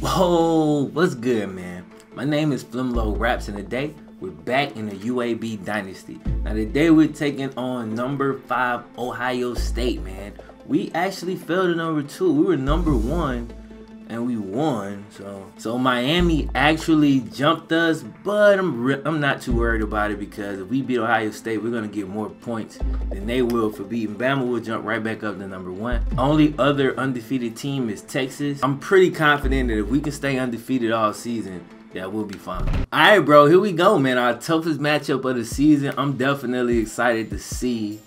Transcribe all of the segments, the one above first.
Whoa, what's good, man? My name is FlemLo Raps, and today we're back in the UAB Dynasty. Now, today we're taking on number five Ohio State, man. We actually fell to number two. We were number one, and we won. So, so Miami actually jumped us, but I'm I'm not too worried about it because if we beat Ohio State, we're gonna get more points than they will for beating Bama. We'll jump right back up to number one. Only other undefeated team is Texas. I'm pretty confident that if we can stay undefeated all season, yeah, we'll be fine. All right, bro, here we go, man. Our toughest matchup of the season. I'm definitely excited to see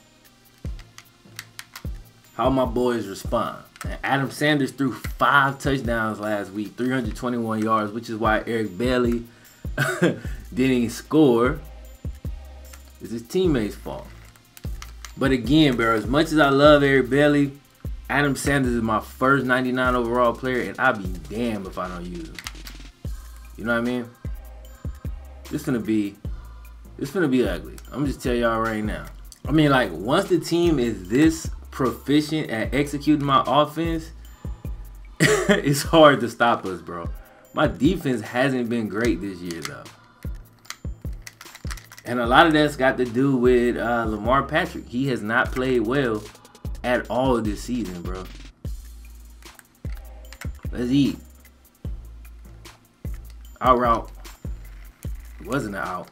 how my boys respond. Adam Sanders threw five touchdowns last week, 321 yards, which is why Eric Bailey didn't score. It's his teammates' fault. But again, bro, as much as I love Eric Bailey, Adam Sanders is my first 99 overall player, and I'll be damned if I don't use him. You know what I mean? It's gonna be, it's gonna be ugly. I'm just tell y'all right now. I mean, like once the team is this proficient at executing my offense, it's hard to stop us, bro. My defense hasn't been great this year, though. And a lot of that's got to do with uh, Lamar Patrick. He has not played well at all this season, bro. Let's eat. Out route. It wasn't an out.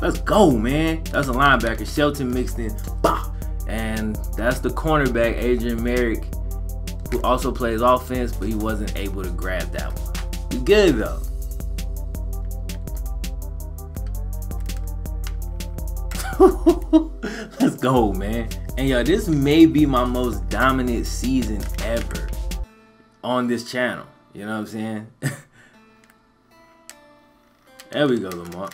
Let's go, man. That's a linebacker. Shelton Mixon. Bah! And that's the cornerback, Adrian Merrick, who also plays offense, but he wasn't able to grab that one. He's good though. Let's go, man. And yo, this may be my most dominant season ever on this channel. You know what I'm saying? there we go, Lamar.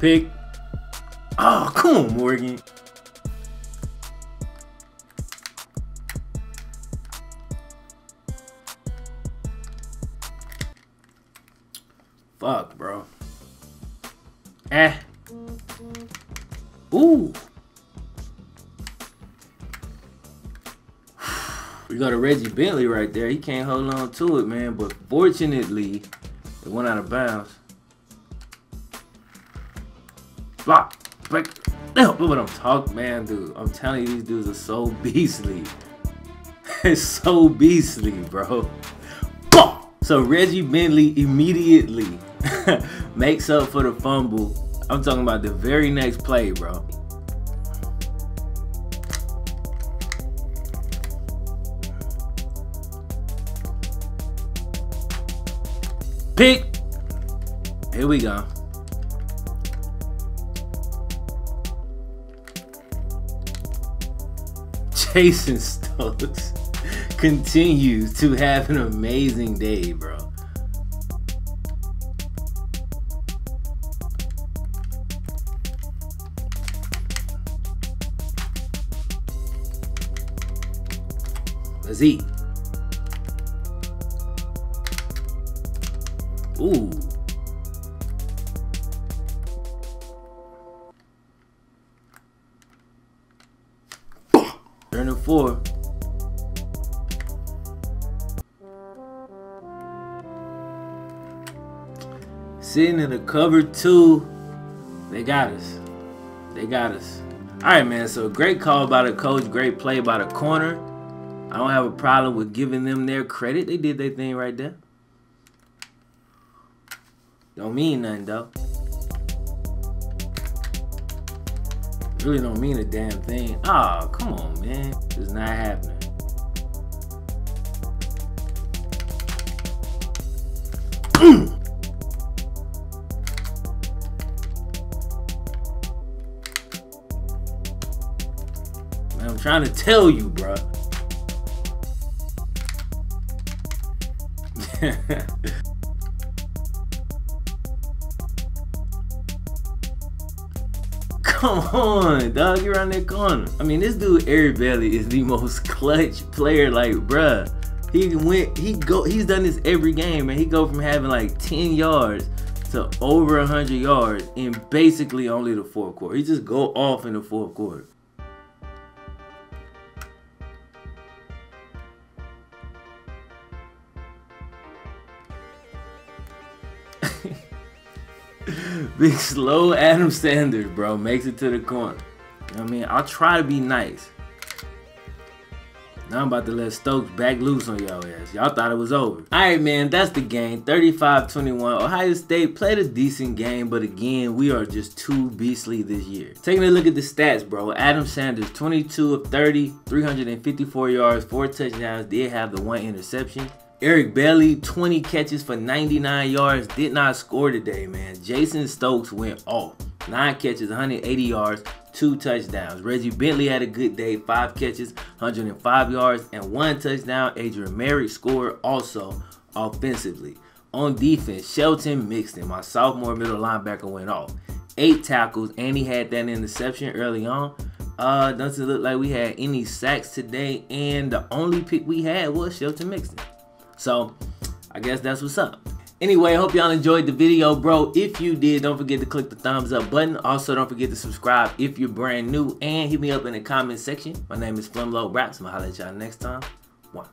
Pick. Oh, come on, Morgan. Fuck, bro. Eh. Ooh. We got a Reggie Bentley right there. He can't hold on to it, man. But fortunately, it went out of bounds. Flop. Break. Look what I'm talking, man, dude. I'm telling you, these dudes are so beastly. it's so beastly, bro. So Reggie Bentley immediately makes up for the fumble. I'm talking about the very next play, bro. Pick. Here we go. Jason Stokes continues to have an amazing day, bro. Let's eat. Ooh. Turn to four. Sitting in the cover two. They got us. They got us. Alright, man. So great call by the coach. Great play by the corner. I don't have a problem with giving them their credit. They did their thing right there. Don't mean nothing, though. Really don't mean a damn thing. Oh, come on, man. It's not happening. I'm trying to tell you, bro. Come on, dog, you're on that corner. I mean, this dude, Eric Bailey, is the most clutch player. Like, bruh, He went. He go. He's done this every game, man. He go from having like 10 yards to over 100 yards in basically only the fourth quarter. He just go off in the fourth quarter. Big slow Adam Sanders, bro, makes it to the corner. You know I mean? I'll try to be nice. Now I'm about to let Stokes back loose on y'all ass. Y'all thought it was over. Alright, man, that's the game. 35-21. Ohio State played a decent game, but again, we are just too beastly this year. Taking a look at the stats, bro. Adam Sanders, 22 of 30, 354 yards, 4 touchdowns, did have the one interception. Eric Bailey, 20 catches for 99 yards, did not score today, man. Jason Stokes went off. 9 catches, 180 yards, 2 touchdowns. Reggie Bentley had a good day, 5 catches, 105 yards, and 1 touchdown. Adrian Merritt scored also offensively. On defense, Shelton Mixon, my sophomore middle linebacker, went off. 8 tackles, and he had that interception early on. Uh, doesn't look like we had any sacks today, and the only pick we had was Shelton Mixon. So I guess that's what's up. Anyway, I hope y'all enjoyed the video, bro. If you did, don't forget to click the thumbs up button. Also, don't forget to subscribe if you're brand new and hit me up in the comment section. My name is FlemLo Raps. I'm gonna holler at y'all next time. One.